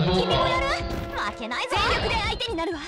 負けないぞ。全力で相手になるわ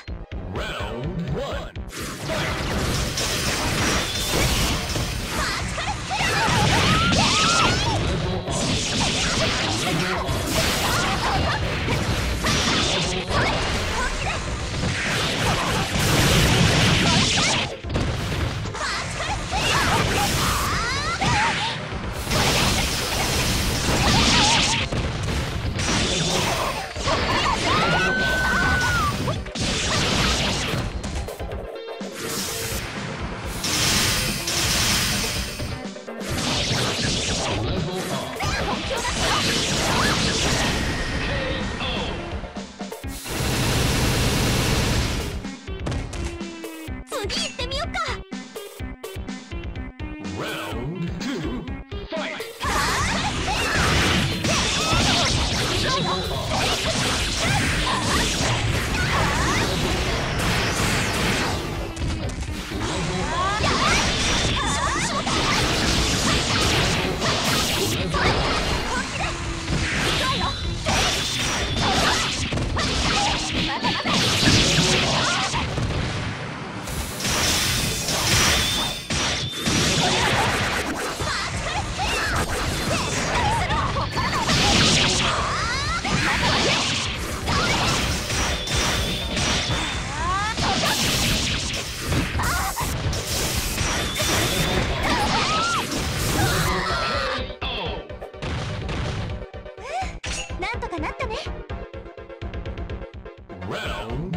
Round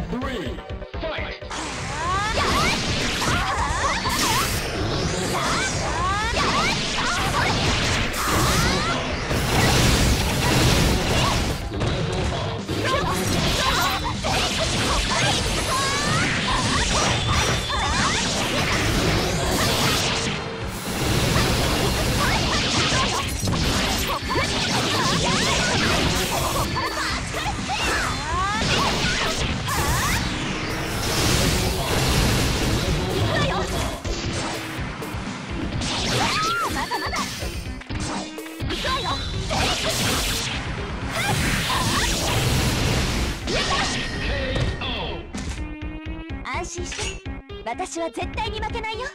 心して私は絶対に負けないよ。